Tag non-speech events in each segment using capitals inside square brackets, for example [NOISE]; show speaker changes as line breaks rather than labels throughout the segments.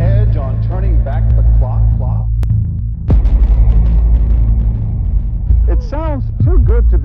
edge on turning back the clock? Clock? It sounds too good to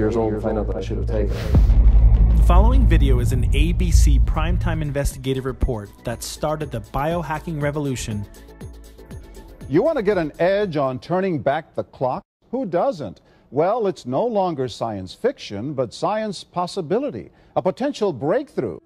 years old and find out that I should have taken it.
The following video is an ABC primetime investigative report that started the biohacking revolution.
You want to get an edge on turning back the clock? Who doesn't? Well, it's no longer science fiction, but science possibility, a potential breakthrough.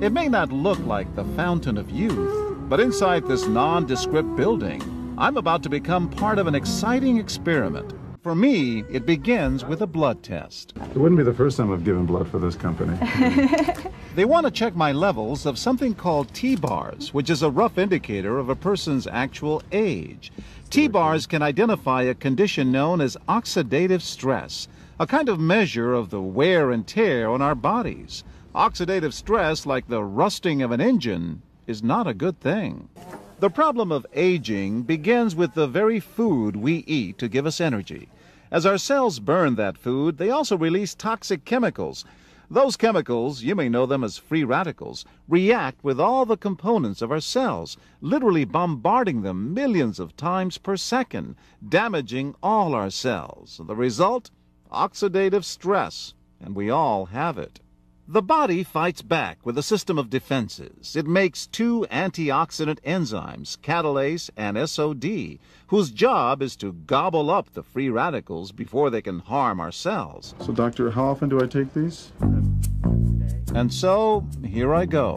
It may not look like the fountain of youth, but inside this nondescript building, I'm about to become part of an exciting experiment. For me, it begins with a blood test.
It wouldn't be the first time I've given blood for this company. [LAUGHS]
They want to check my levels of something called TBARS, which is a rough indicator of a person's actual age. TBARS can identify a condition known as oxidative stress, a kind of measure of the wear and tear on our bodies. Oxidative stress, like the rusting of an engine, is not a good thing. The problem of aging begins with the very food we eat to give us energy. As our cells burn that food, they also release toxic chemicals. Those chemicals, you may know them as free radicals, react with all the components of our cells, literally bombarding them millions of times per second, damaging all our cells. The result? Oxidative stress, and we all have it. The body fights back with a system of defenses. It makes two antioxidant enzymes, catalase and SOD, whose job is to gobble up the free radicals before they can harm our cells.
so, doctor, how often do I take these?
And so, here I go.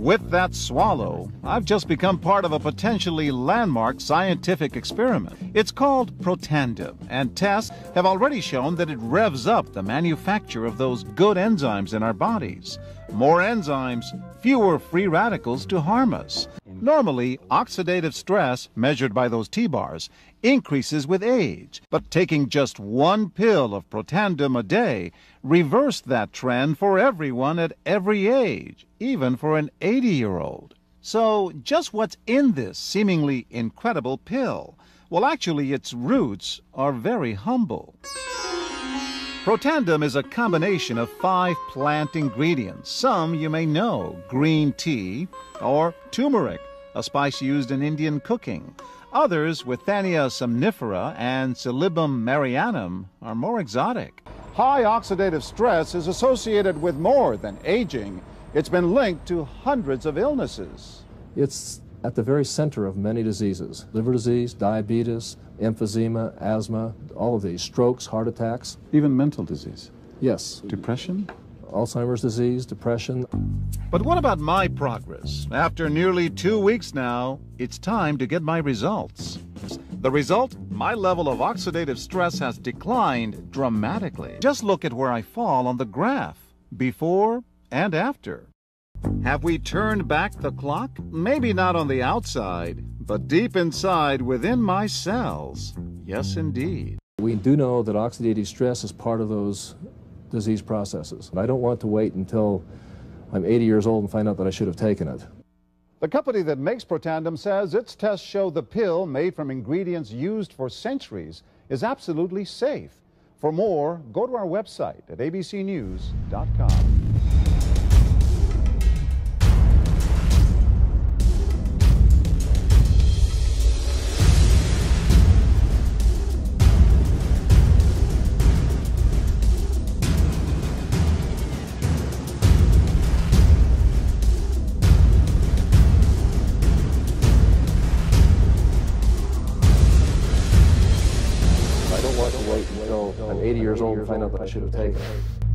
With that swallow, I've just become part of a potentially landmark scientific experiment. It's called Protandim, and tests have already shown that it revs up the manufacture of those good enzymes in our bodies. More enzymes, fewer free radicals to harm us. Normally, oxidative stress, measured by those TBARS, increases with age, but taking just one pill of Protandim a day reversed that trend for everyone at every age, even for an 80-year-old. So, just what's in this seemingly incredible pill? Well, actually, its roots are very humble. Protandim is a combination of five plant ingredients. Some you may know green tea or turmeric, a spice used in Indian cooking. Others, with Withania somnifera and Silybum marianum, are more exotic. High oxidative stress is associated with more than aging. It's been linked to hundreds of illnesses.
It's at the very center of many diseases liver disease, diabetes, emphysema, asthma, all of these, strokes, heart attacks.
Even mental disease.
Yes,
Depression?
Alzheimer's disease, depression.
But what about my progress? After nearly two weeks now, it's time to get my results. The result? My level of oxidative stress has declined dramatically. Just look at where I fall on the graph before and after. Have we turned back the clock? Maybe not on the outside, but deep inside within my cells. Yes, indeed.
We do know that oxidative stress is part of those disease processes. I don't want to wait until I'm 80 years old and find out that I should have taken it.
The company that makes Protandim says its tests show the pill, made from ingredients used for centuries, is absolutely safe. For more, go to our website at abcnews.com.
years old and find out that I should have taken it.